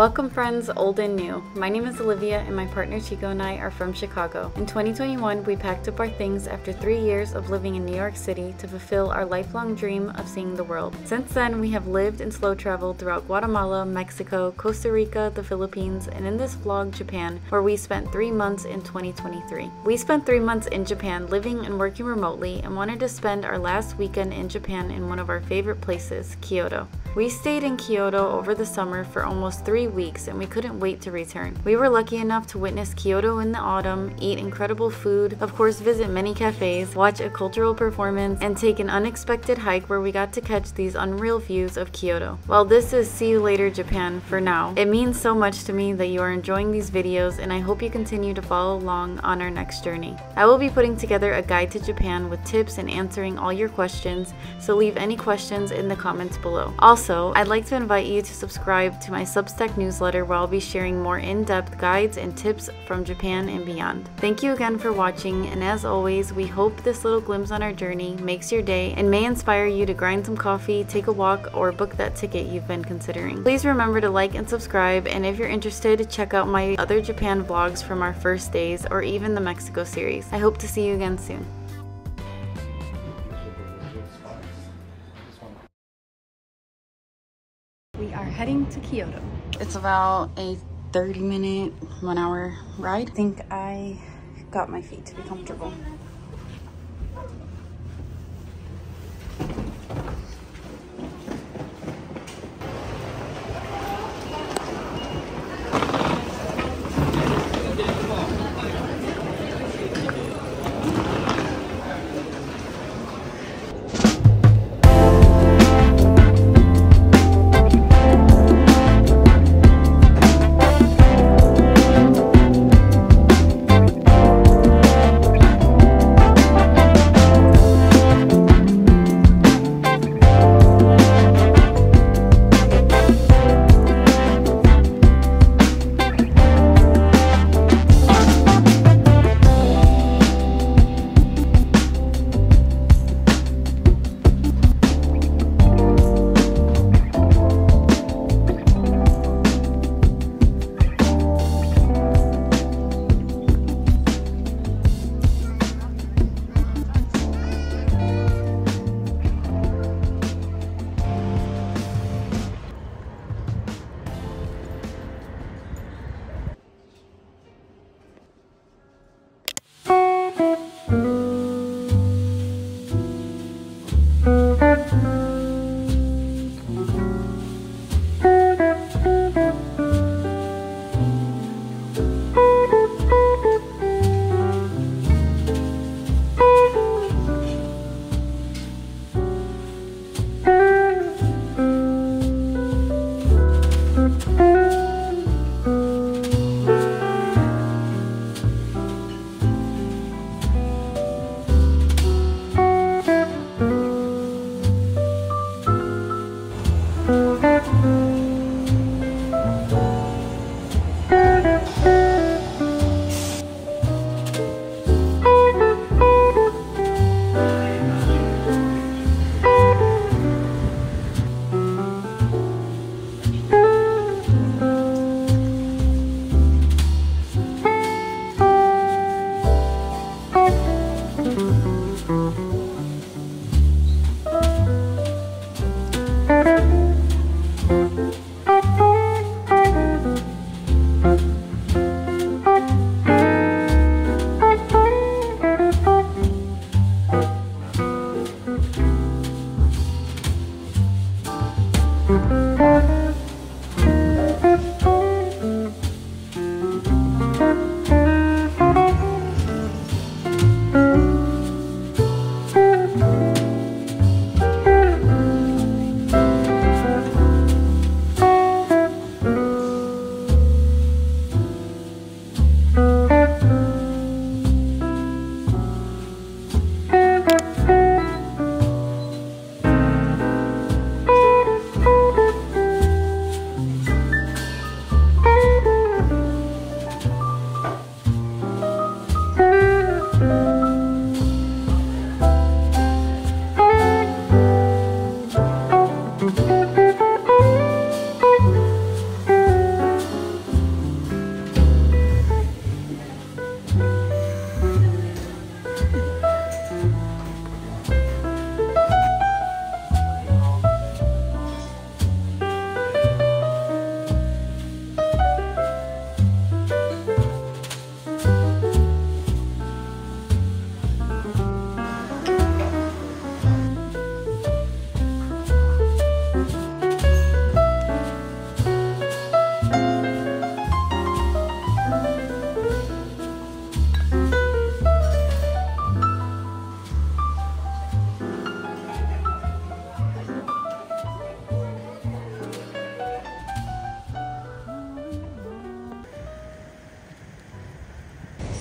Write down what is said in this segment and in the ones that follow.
Welcome friends, old and new. My name is Olivia and my partner Chico and I are from Chicago. In 2021, we packed up our things after three years of living in New York City to fulfill our lifelong dream of seeing the world. Since then, we have lived and slow traveled throughout Guatemala, Mexico, Costa Rica, the Philippines, and in this vlog, Japan, where we spent three months in 2023. We spent three months in Japan living and working remotely and wanted to spend our last weekend in Japan in one of our favorite places, Kyoto. We stayed in Kyoto over the summer for almost three weeks and we couldn't wait to return. We were lucky enough to witness Kyoto in the autumn, eat incredible food, of course visit many cafes, watch a cultural performance, and take an unexpected hike where we got to catch these unreal views of Kyoto. While this is see you later Japan for now, it means so much to me that you are enjoying these videos and I hope you continue to follow along on our next journey. I will be putting together a guide to Japan with tips and answering all your questions, so leave any questions in the comments below. Also, also, I'd like to invite you to subscribe to my Substack newsletter where I'll be sharing more in-depth guides and tips from Japan and beyond. Thank you again for watching, and as always, we hope this little glimpse on our journey makes your day and may inspire you to grind some coffee, take a walk, or book that ticket you've been considering. Please remember to like and subscribe, and if you're interested, check out my other Japan vlogs from our first days or even the Mexico series. I hope to see you again soon. Heading to Kyoto. It's about a 30 minute, one hour ride. I think I got my feet to be comfortable.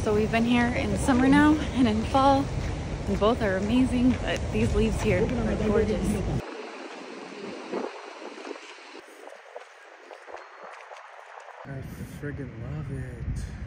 So we've been here in summer now and in fall, and both are amazing, but these leaves here are gorgeous. I friggin' love it.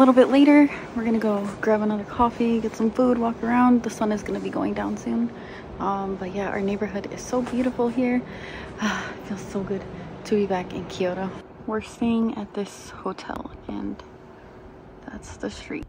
Little bit later, we're gonna go grab another coffee, get some food, walk around. The sun is gonna be going down soon. Um, but yeah, our neighborhood is so beautiful here. Ah, feels so good to be back in Kyoto. We're staying at this hotel and that's the street.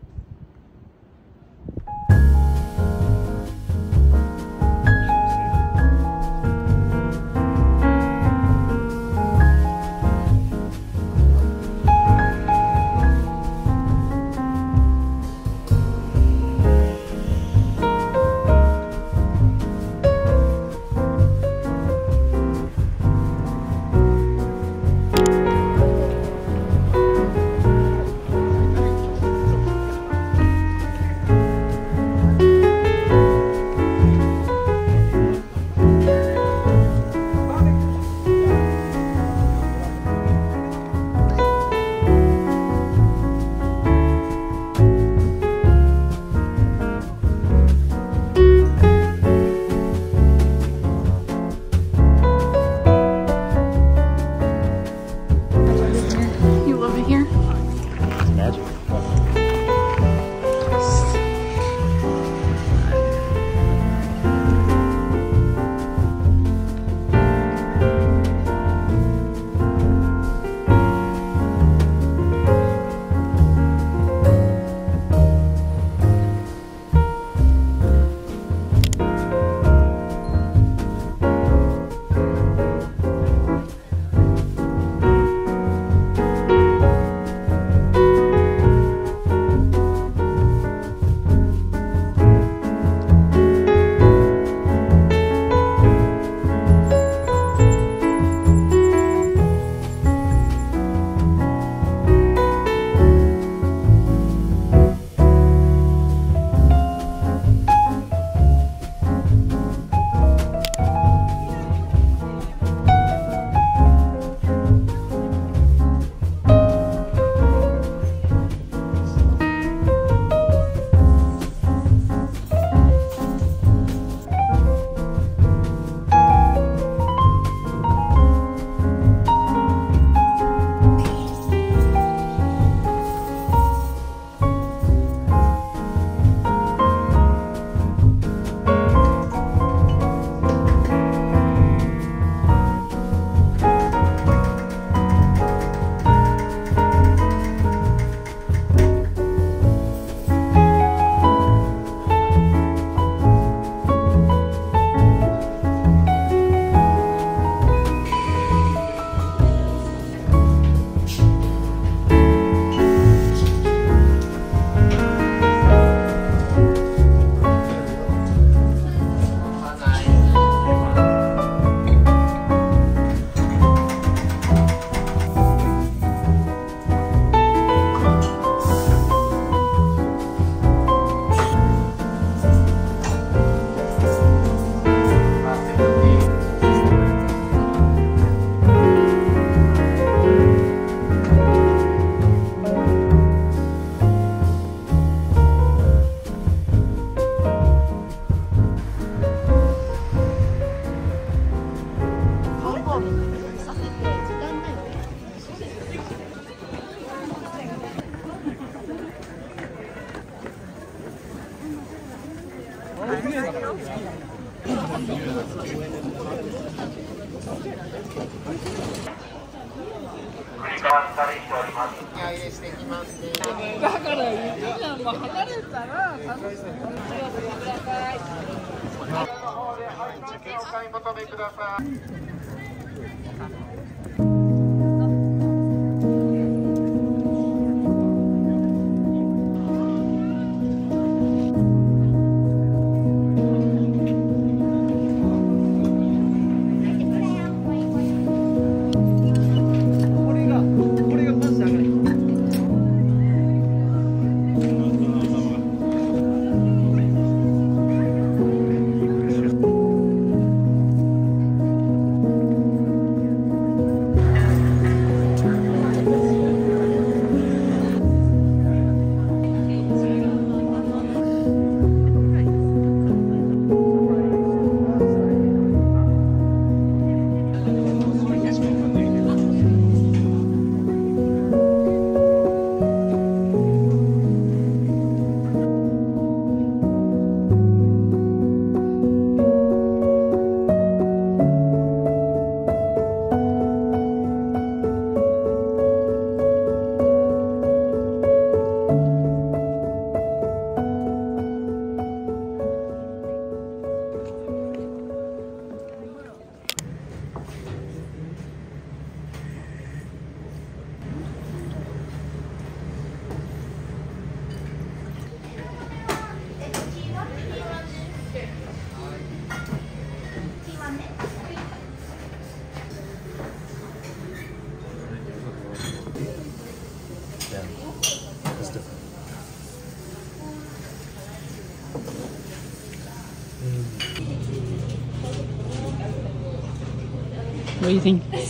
What do you think?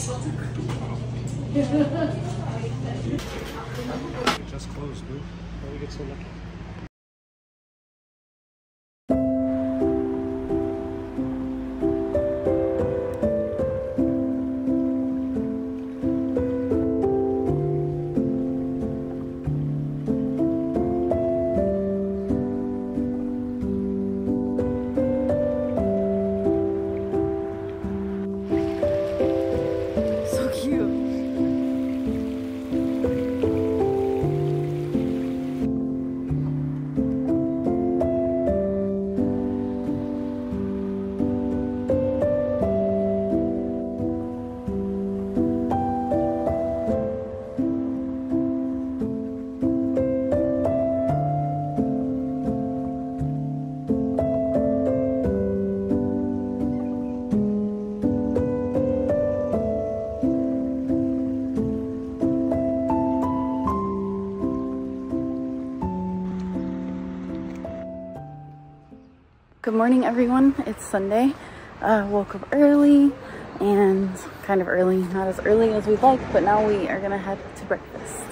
Good morning, everyone. It's Sunday. Uh, woke up early and kind of early, not as early as we'd like, but now we are gonna head to breakfast.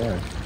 Not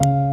their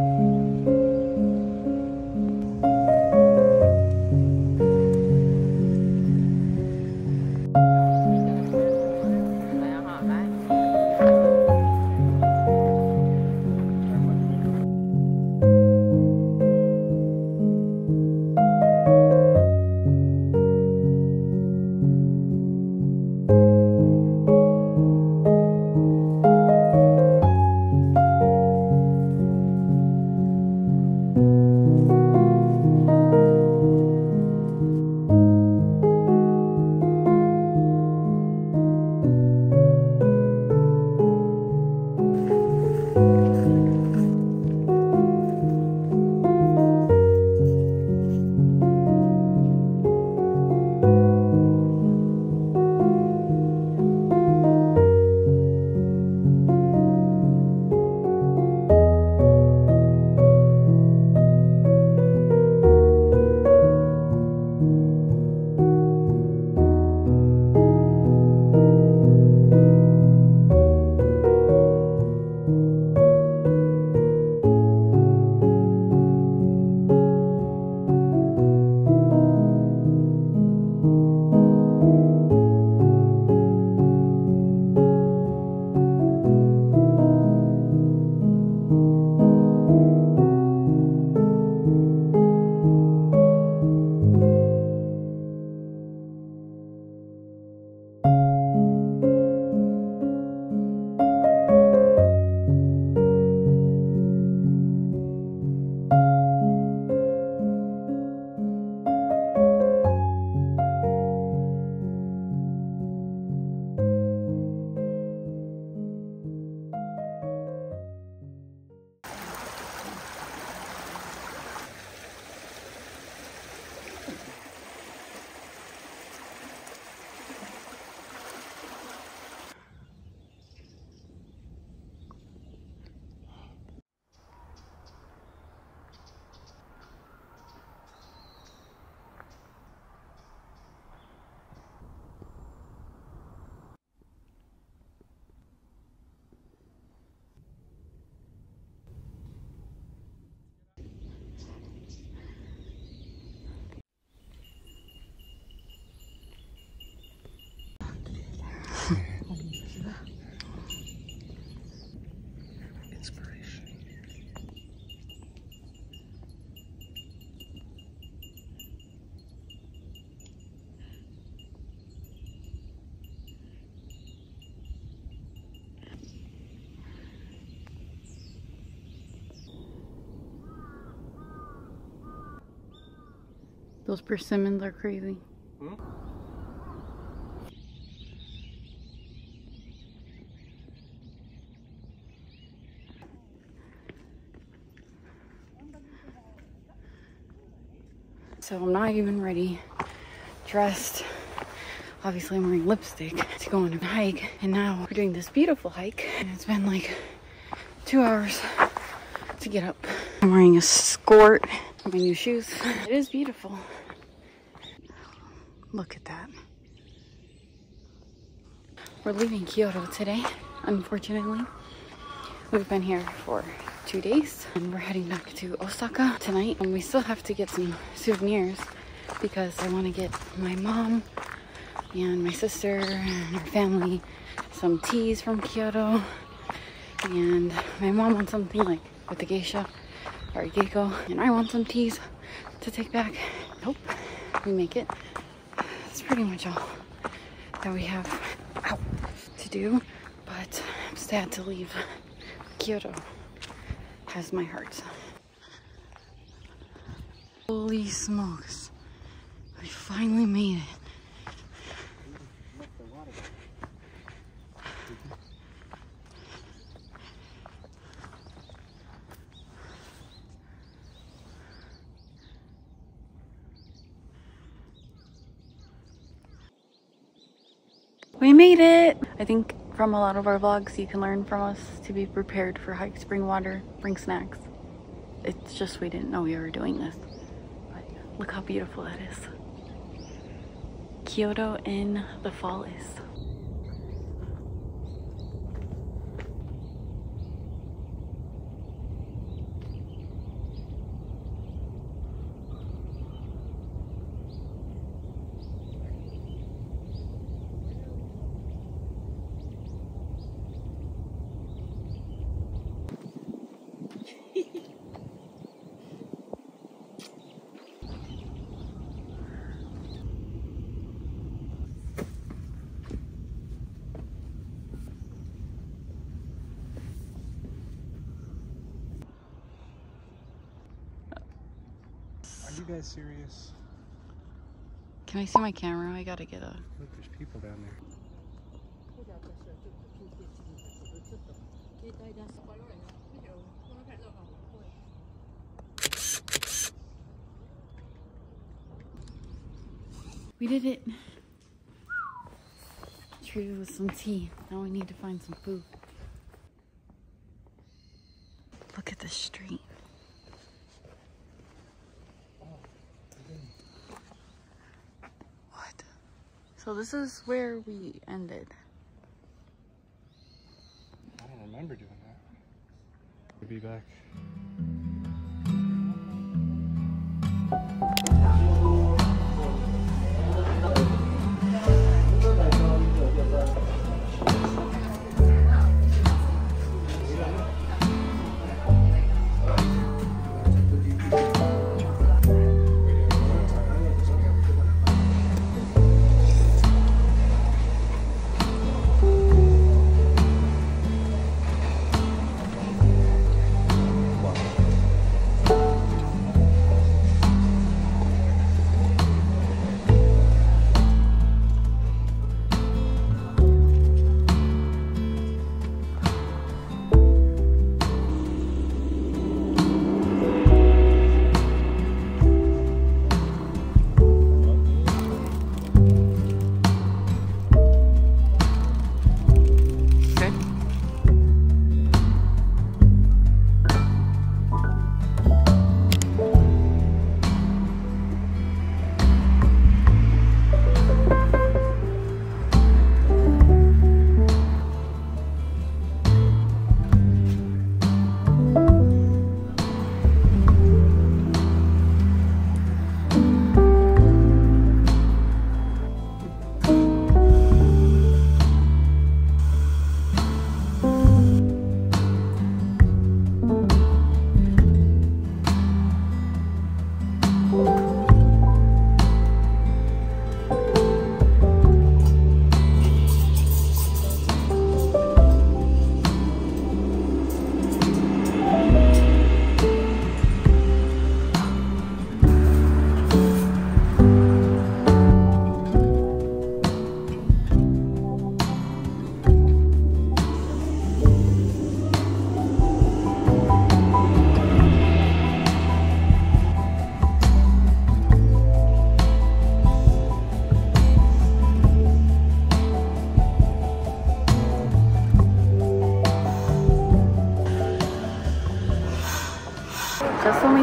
Those persimmons are crazy. Hmm? So I'm not even ready, dressed. Obviously, I'm wearing lipstick to go on a hike, and now we're doing this beautiful hike. And it's been like two hours to get up. I'm wearing a skirt, my new shoes. It is beautiful. Look at that. We're leaving Kyoto today, unfortunately. We've been here for two days and we're heading back to Osaka tonight. And we still have to get some souvenirs because I want to get my mom and my sister and her family some teas from Kyoto. And my mom wants something like with the geisha or geiko. And I want some teas to take back. Hope we make it. That's pretty much all that we have out to do. But I'm sad to leave. Kyoto has my heart. Holy smokes. We finally made it. We made it! I think from a lot of our vlogs you can learn from us to be prepared for hikes, bring water, bring snacks. It's just we didn't know we were doing this. But look how beautiful that is. Kyoto in the fall is. Guys serious? Can I see my camera? I gotta get a. Look, there's people down there. We did it. Treated with some tea. Now we need to find some food. Look at the street. What? So this is where we ended. I don't remember doing that. We'll be back.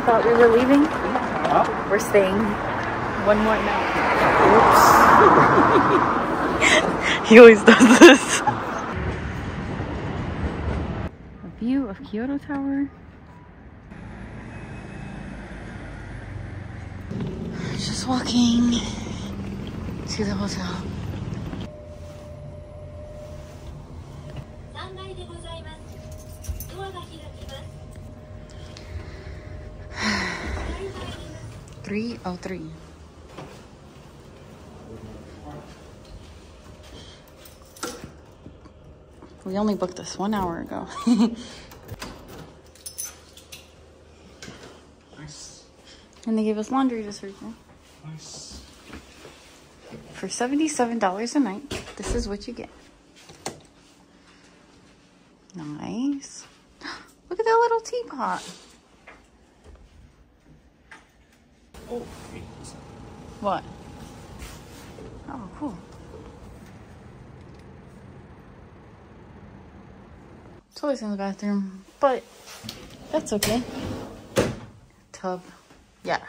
Thought we were leaving, we're staying one more night. Oops. he always does this. A view of Kyoto Tower. Just walking to the hotel. 303. We only booked this one hour ago. Nice. and they gave us laundry detergent. Nice. For $77 a night, this is what you get. Nice. Look at that little teapot. Oh, What? Oh, cool. Toys in the bathroom, but that's okay. Tub. Yeah.